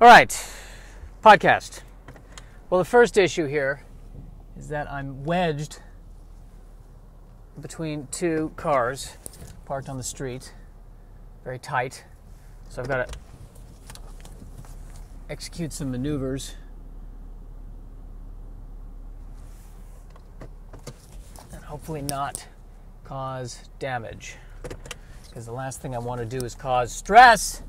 All right, podcast. Well, the first issue here is that I'm wedged between two cars parked on the street, very tight. So I've got to execute some maneuvers. And hopefully not cause damage. Because the last thing I want to do is cause stress.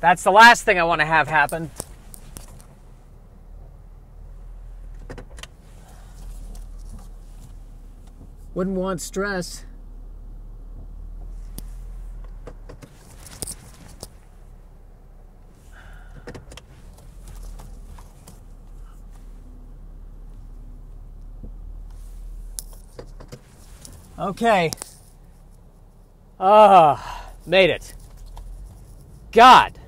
That's the last thing I want to have happen. Wouldn't want stress. Okay. Ah, made it. God.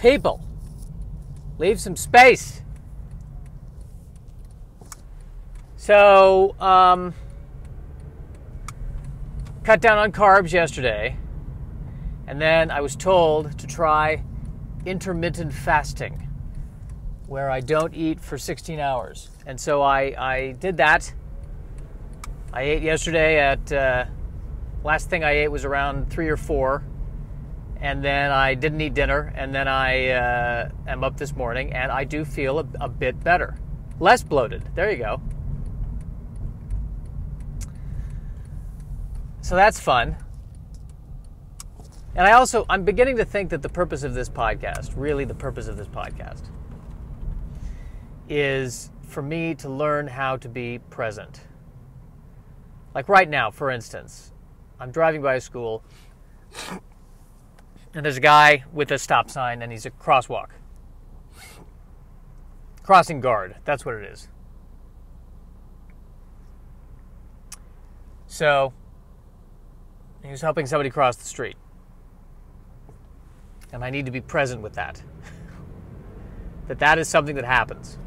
People, leave some space. So, um, cut down on carbs yesterday, and then I was told to try intermittent fasting, where I don't eat for 16 hours. And so I, I did that. I ate yesterday at, uh, last thing I ate was around 3 or 4 and then I didn't eat dinner, and then I uh, am up this morning, and I do feel a, a bit better, less bloated. There you go. So that's fun. And I also I'm beginning to think that the purpose of this podcast, really the purpose of this podcast, is for me to learn how to be present. Like right now, for instance, I'm driving by a school and there's a guy with a stop sign and he's a crosswalk. Crossing guard, that's what it is. So, he was helping somebody cross the street. And I need to be present with that. that that is something that happens.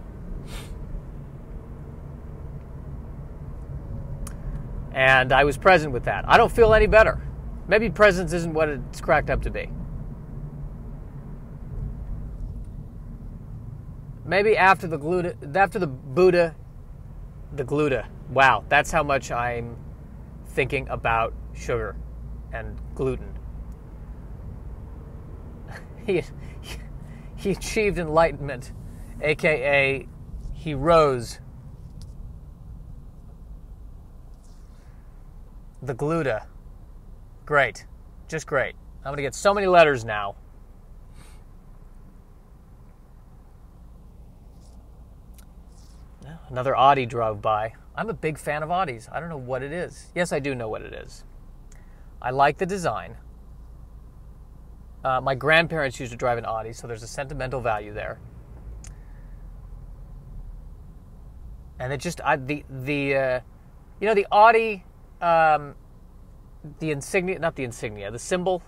And I was present with that. I don't feel any better. Maybe presence isn't what it's cracked up to be. Maybe after the gluta, after the Buddha, the gluta. Wow, that's how much I'm thinking about sugar and gluten. he, he achieved enlightenment, aka he rose. The gluta. Great. Just great. I'm going to get so many letters now. Another Audi drove by. I'm a big fan of Audis. I don't know what it is. Yes, I do know what it is. I like the design. Uh, my grandparents used to drive an Audi, so there's a sentimental value there. And it just I, the the uh, you know the Audi um, the insignia, not the insignia, the symbol,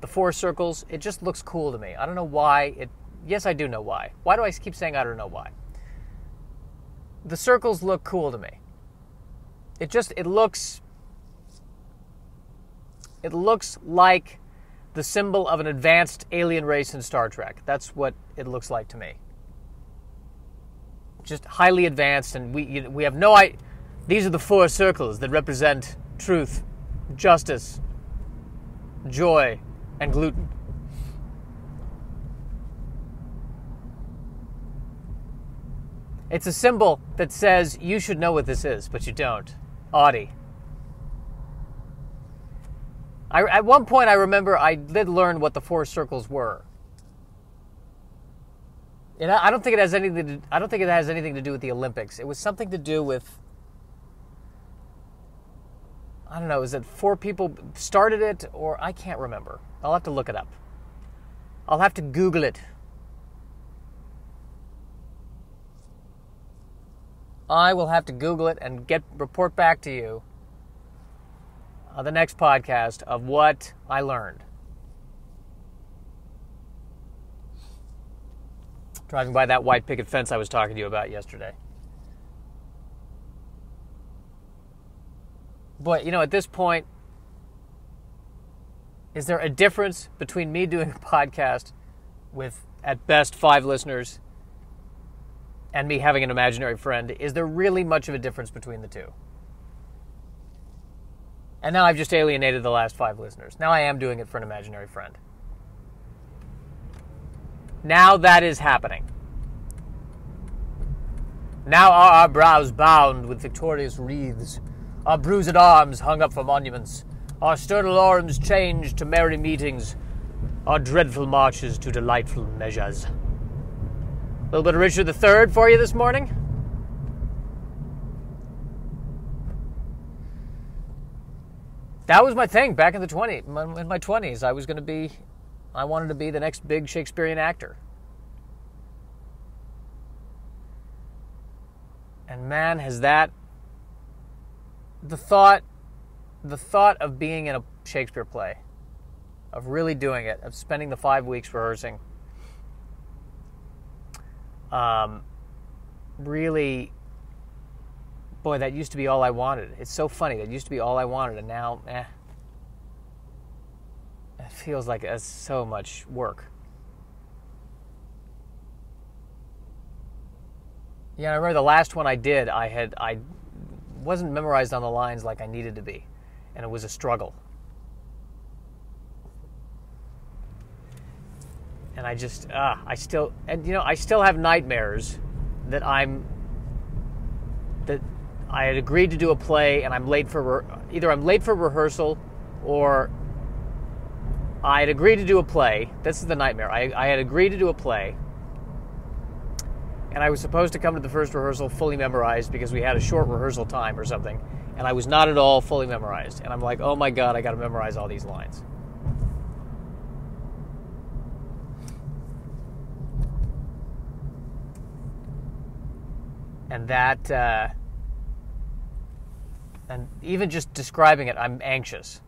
the four circles, it just looks cool to me. I don't know why it, yes, I do know why. Why do I keep saying I don't know why? The circles look cool to me. It just, it looks, it looks like the symbol of an advanced alien race in Star Trek. That's what it looks like to me. Just highly advanced, and we, we have no idea. These are the four circles that represent truth, justice, joy, and gluten. It's a symbol that says you should know what this is, but you don't. Audi. I, at one point, I remember I did learn what the four circles were. And I, I don't think it has anything. To, I don't think it has anything to do with the Olympics. It was something to do with I don't know, is it four people started it or I can't remember. I'll have to look it up. I'll have to Google it. I will have to Google it and get report back to you on the next podcast of what I learned. Driving by that white picket fence I was talking to you about yesterday. But, you know, at this point, Is there a difference between me doing a podcast with, at best, five listeners and me having an imaginary friend? Is there really much of a difference between the two? And now I've just alienated the last five listeners. Now I am doing it for an imaginary friend. Now that is happening. Now are our brows bound with victorious wreaths, our bruised arms hung up for monuments, our sternal arms changed to merry meetings, our dreadful marches to delightful measures. A little bit of Richard III for you this morning. That was my thing back in the 20s. In my 20s, I was going to be, I wanted to be the next big Shakespearean actor. And man, has that the thought the thought of being in a Shakespeare play, of really doing it, of spending the five weeks rehearsing, um, really, boy, that used to be all I wanted. It's so funny. That used to be all I wanted, and now, eh, it feels like it's so much work. Yeah, I remember the last one I did. I had I wasn't memorized on the lines like I needed to be, and it was a struggle. And I just, ah, I still, and you know, I still have nightmares that I'm, that I had agreed to do a play and I'm late for, either I'm late for rehearsal or I had agreed to do a play. This is the nightmare. I, I had agreed to do a play and I was supposed to come to the first rehearsal fully memorized because we had a short rehearsal time or something, and I was not at all fully memorized. And I'm like, oh my god, I got to memorize all these lines. And that, uh, and even just describing it, I'm anxious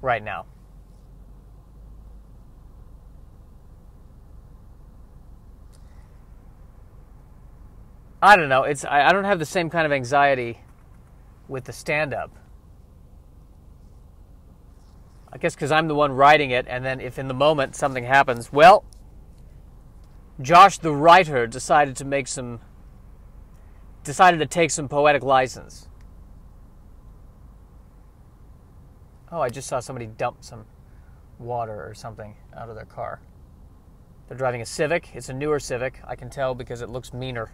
right now. I don't know. It's I, I don't have the same kind of anxiety with the stand up. I guess because I'm the one writing it, and then if in the moment something happens, well, Josh the writer decided to make some, decided to take some poetic license. Oh, I just saw somebody dump some water or something out of their car. They're driving a Civic. It's a newer Civic. I can tell because it looks meaner.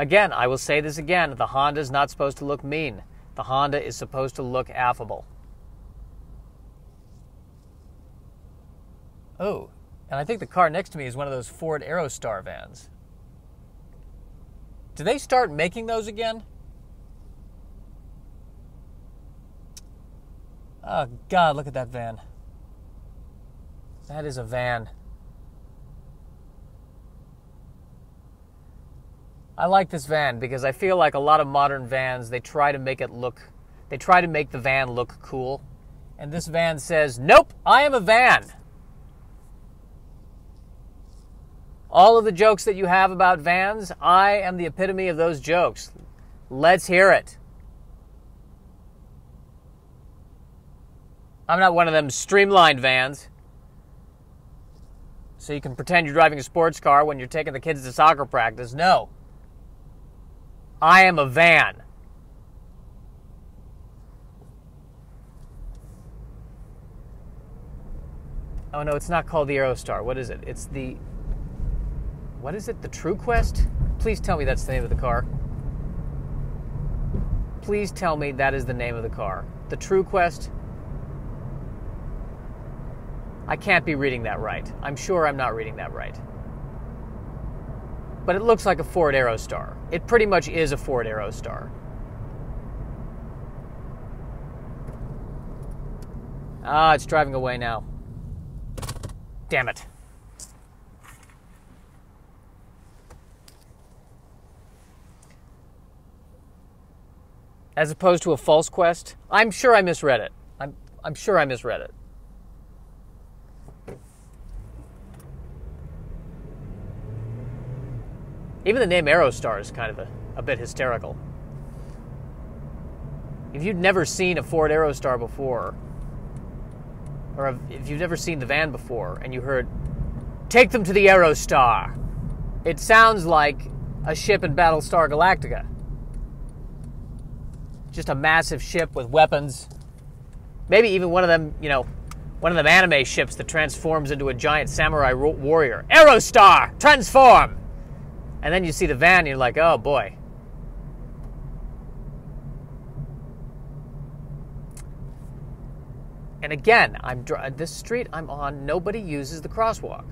Again, I will say this again the Honda is not supposed to look mean, the Honda is supposed to look affable. Oh, and I think the car next to me is one of those Ford Aerostar vans. Do they start making those again? Oh, God, look at that van. That is a van. I like this van because I feel like a lot of modern vans, they try to make it look, they try to make the van look cool. And this van says, nope, I am a van. All of the jokes that you have about vans, I am the epitome of those jokes. Let's hear it. I'm not one of them streamlined vans. So you can pretend you're driving a sports car when you're taking the kids to soccer practice. No. I am a van. Oh no, it's not called the Aerostar. What is it? It's the. What is it? The True Quest? Please tell me that's the name of the car. Please tell me that is the name of the car. The True Quest? I can't be reading that right. I'm sure I'm not reading that right but it looks like a Ford Aerostar. It pretty much is a Ford Aerostar. Ah, it's driving away now. Damn it. As opposed to a false quest? I'm sure I misread it. I'm, I'm sure I misread it. Even the name Aerostar is kind of a, a bit hysterical. If you'd never seen a Ford Aerostar before, or if you've never seen the van before and you heard, take them to the Aerostar, it sounds like a ship in Battlestar Galactica. Just a massive ship with weapons. Maybe even one of them, you know, one of them anime ships that transforms into a giant samurai warrior. Aerostar, transform! And then you see the van and you're like, oh boy, And again, I'm uh, this street I'm on, nobody uses the crosswalk.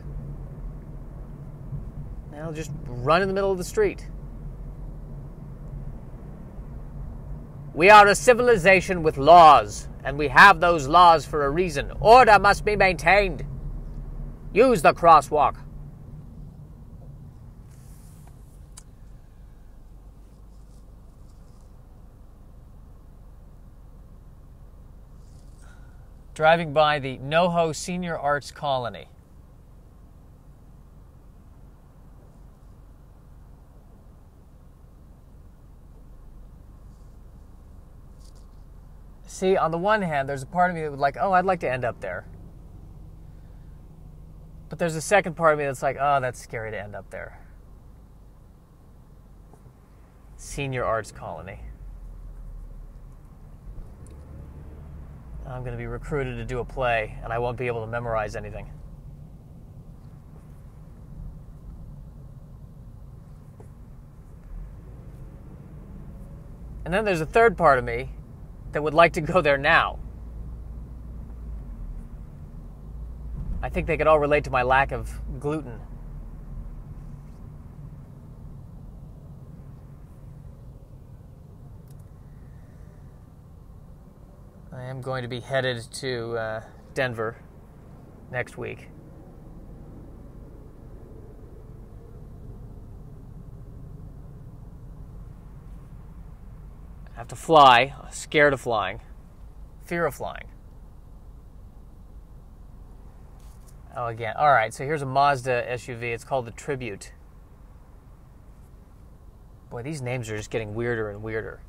And I'll just run in the middle of the street. We are a civilization with laws, and we have those laws for a reason. Order must be maintained. Use the crosswalk. Driving by the NoHo Senior Arts Colony. See, on the one hand, there's a part of me that would like, oh, I'd like to end up there. But there's a second part of me that's like, oh, that's scary to end up there. Senior Arts Colony. I'm going to be recruited to do a play, and I won't be able to memorize anything. And then there's a third part of me that would like to go there now. I think they could all relate to my lack of gluten. I am going to be headed to uh, Denver next week. I have to fly, scared of flying, fear of flying. Oh, again. All right, so here's a Mazda SUV. It's called the Tribute. Boy, these names are just getting weirder and weirder.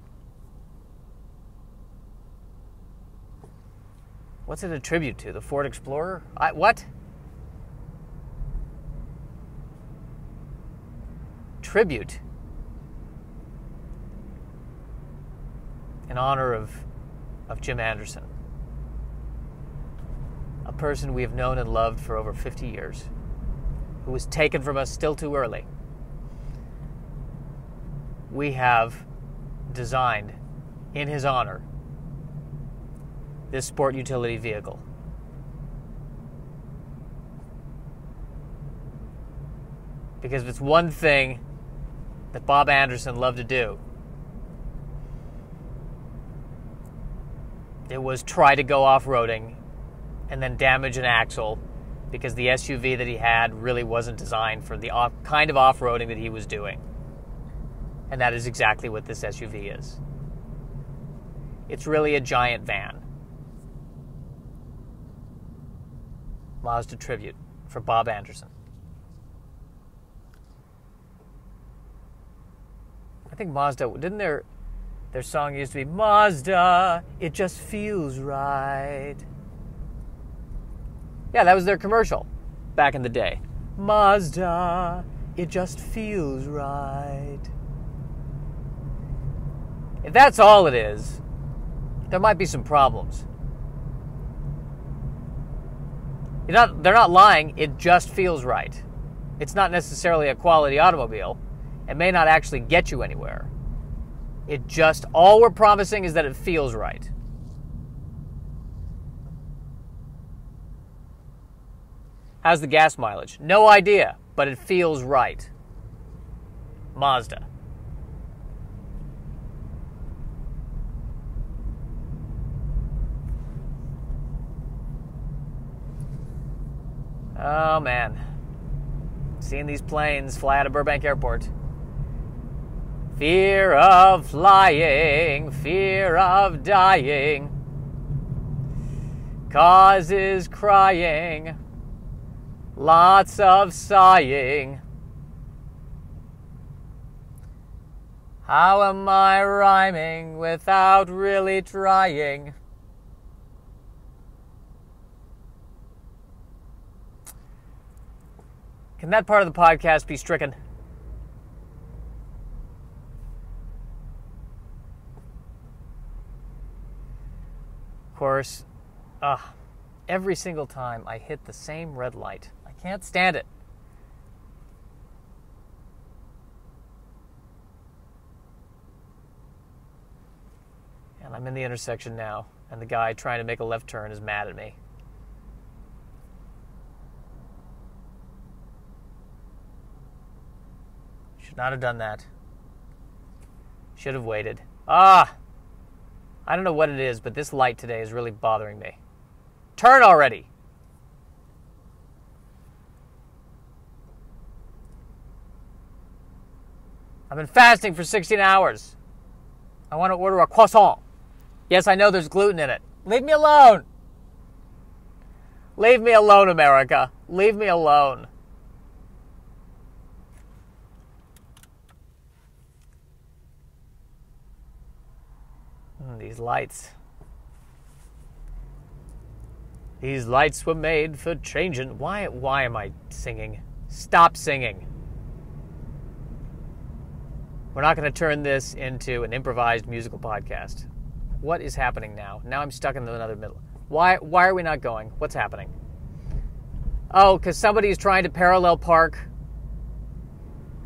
What's it a tribute to? The Ford Explorer? I, what? Tribute. In honor of, of Jim Anderson, a person we have known and loved for over 50 years, who was taken from us still too early. We have designed in his honor this sport utility vehicle. Because if it's one thing that Bob Anderson loved to do, it was try to go off roading and then damage an axle because the SUV that he had really wasn't designed for the off, kind of off roading that he was doing. And that is exactly what this SUV is. It's really a giant van. Mazda Tribute for Bob Anderson. I think Mazda didn't their their song used to be Mazda, it just feels right. Yeah, that was their commercial back in the day. Mazda, it just feels right. If that's all it is, there might be some problems. Not, they're not lying, it just feels right. It's not necessarily a quality automobile. It may not actually get you anywhere. It just, all we're promising is that it feels right. How's the gas mileage? No idea, but it feels right. Mazda. Oh man. Seeing these planes fly out of Burbank Airport. Fear of flying, fear of dying, causes crying, lots of sighing. How am I rhyming without really trying? Can that part of the podcast be stricken? Of course, uh, every single time I hit the same red light. I can't stand it. And I'm in the intersection now, and the guy trying to make a left turn is mad at me. Should not have done that. Should have waited. Ah! I don't know what it is, but this light today is really bothering me. Turn already! I've been fasting for 16 hours. I want to order a croissant. Yes, I know there's gluten in it. Leave me alone. Leave me alone, America. Leave me alone. These lights. These lights were made for changing. Why? Why am I singing? Stop singing. We're not going to turn this into an improvised musical podcast. What is happening now? Now I'm stuck in the another middle. Why? Why are we not going? What's happening? Oh, because somebody's trying to parallel park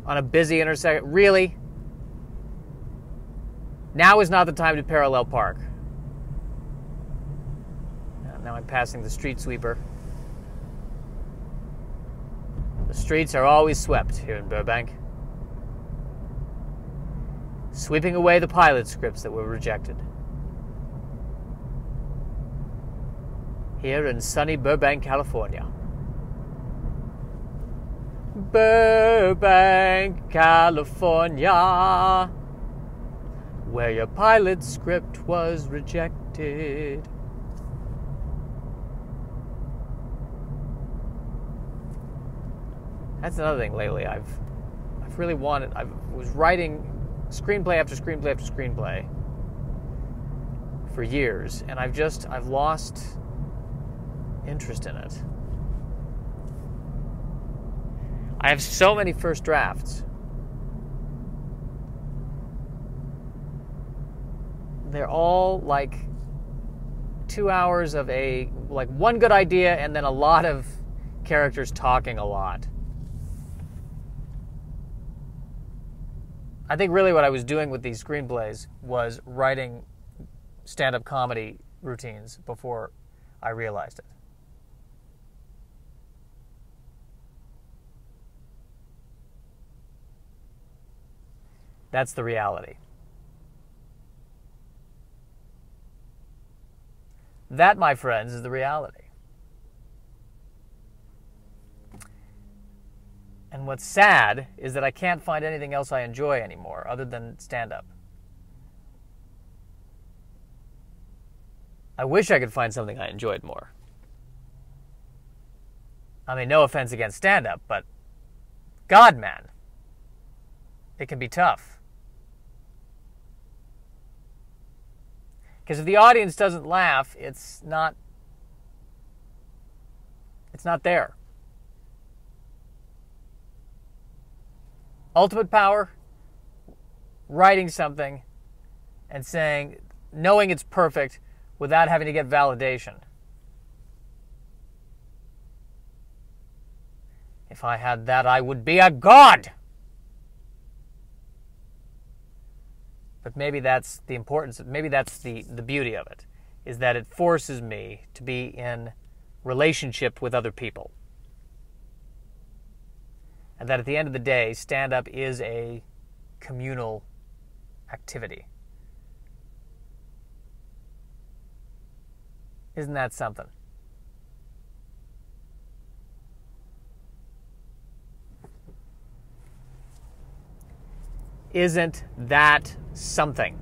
on a busy intersection. Really? Now is not the time to parallel park. Uh, now I'm passing the street sweeper. The streets are always swept here in Burbank. Sweeping away the pilot scripts that were rejected. Here in sunny Burbank, California. Burbank, California where your pilot script was rejected. That's another thing lately. I've I've really wanted I was writing screenplay after screenplay after screenplay for years and I've just I've lost interest in it. I have so many first drafts they're all like two hours of a like one good idea and then a lot of characters talking a lot. I think really what I was doing with these screenplays was writing stand up comedy routines before I realized it. That's the reality. That, my friends, is the reality. And what's sad is that I can't find anything else I enjoy anymore other than stand up. I wish I could find something I enjoyed more. I mean, no offense against stand up, but God, man, it can be tough. Because if the audience doesn't laugh, it's not it's not there. Ultimate power writing something and saying knowing it's perfect without having to get validation. If I had that, I would be a god. But maybe that's the importance, maybe that's the, the beauty of it, is that it forces me to be in relationship with other people. And that at the end of the day, stand up is a communal activity. Isn't that something? Isn't that something?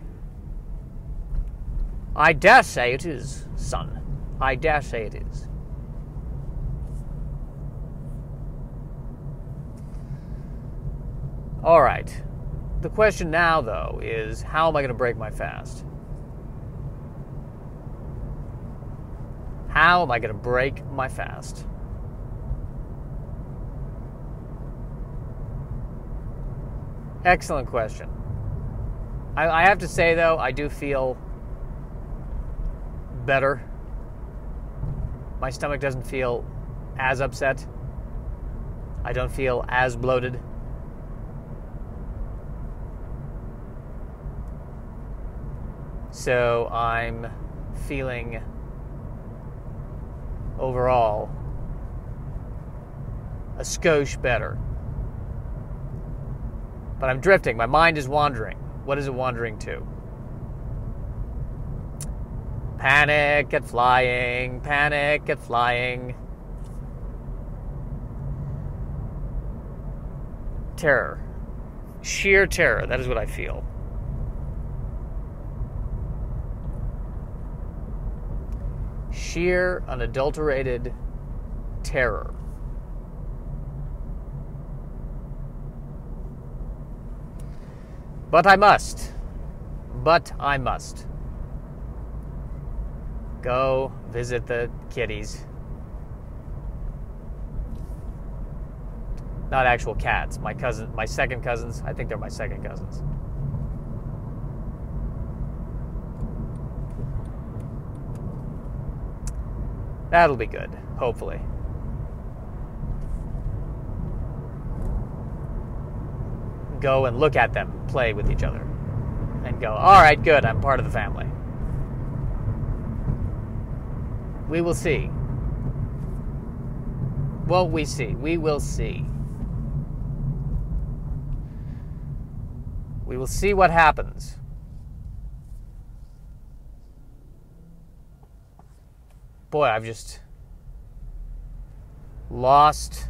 I dare say it is, son. I dare say it is. All right. the question now, though, is how am I going to break my fast? How am I going to break my fast? Excellent question. I, I have to say, though, I do feel better. My stomach doesn't feel as upset. I don't feel as bloated. So I'm feeling overall a skosh better. But I'm drifting. My mind is wandering. What is it wandering to? Panic at flying, panic at flying. Terror. Sheer terror. That is what I feel. Sheer, unadulterated terror. But I must. But I must. Go visit the kitties. Not actual cats. My cousin, my second cousins. I think they're my second cousins. That'll be good, hopefully. Go and look at them play with each other and go, all right, good, I'm part of the family. We will see. Well, we see. We will see. We will see what happens. Boy, I've just lost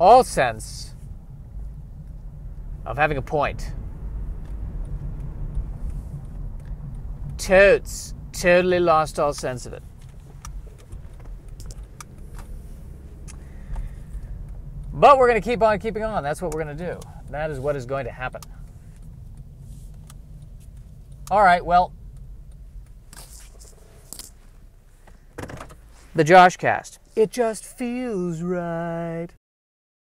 all sense of having a point. Totes. Totally lost all sense of it. But we're going to keep on keeping on. That's what we're going to do. That is what is going to happen. All right, well, the Josh cast. It just feels right.